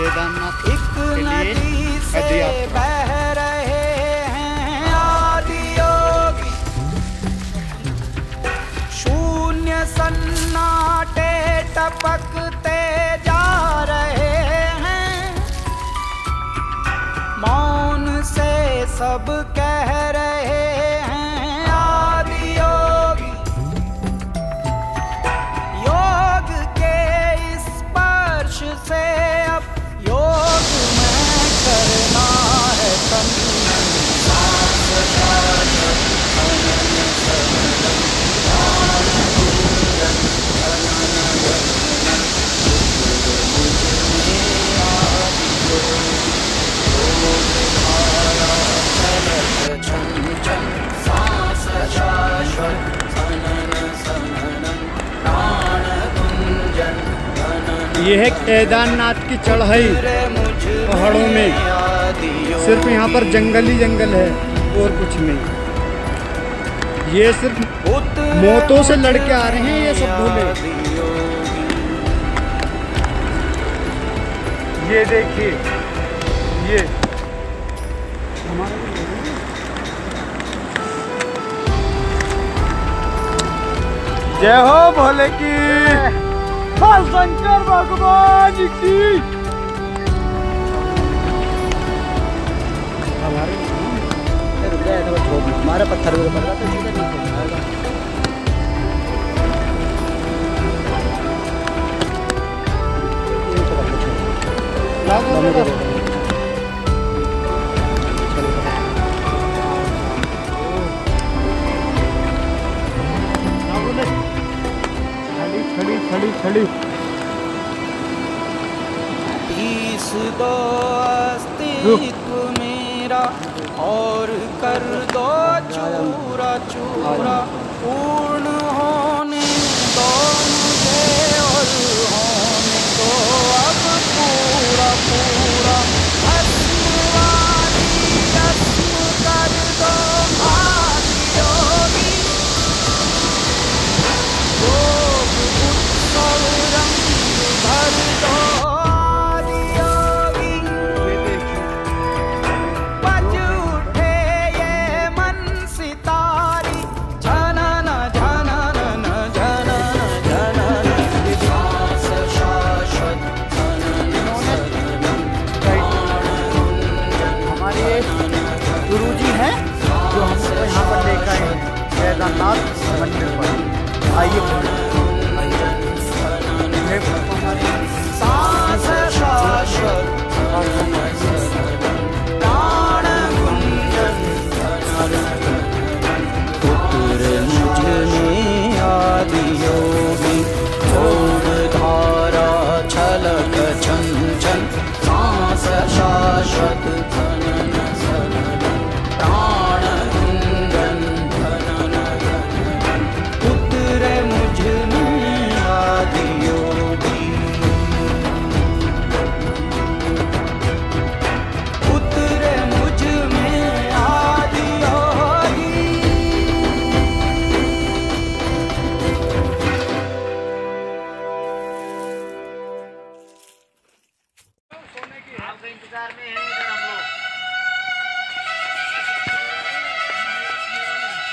केदारनाथ के लिए पद यात्रा शून्य सन्नाटे टपकते जा रहे हैं। मौन से सब कह रहे ये है केदारनाथ की चढ़ाई पहाड़ों में। सिर्फ़ यहाँ पर जंगल ही जंगल है और कुछ नहीं। ये सिर्फ़ मौतों से लड़के आ रहे हैं, ये सब भूले। ये देखिए, ये। जय हो भोले की शंकर भगवान की हमारा पत्थर पड़ रहा था सीधा नीचे आएगा खड़ी खड़ी पीस दो अस्तित्व मेरा और कर दो चूरा चूरा। पूर्ण पर आइए